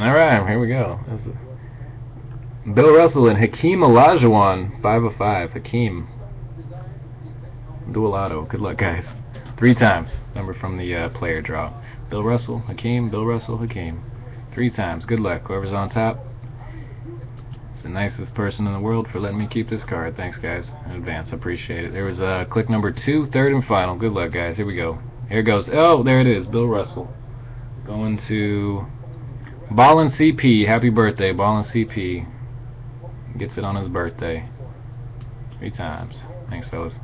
All right, here we go. Bill Russell and Hakeem Olajuwon, five of five. Hakeem. Dual. Good luck, guys. Three times. Number from the uh, player draw. Bill Russell, Hakeem, Bill Russell, Hakeem. Three times. Good luck. Whoever's on top. It's the nicest person in the world for letting me keep this card. Thanks, guys. In advance. Appreciate it. There was uh, click number two, third and final. Good luck, guys. Here we go. Here goes. Oh, there it is. Bill Russell. Going to Ballin CP. Happy birthday, Ballin CP. Gets it on his birthday. Three times. Thanks, fellas.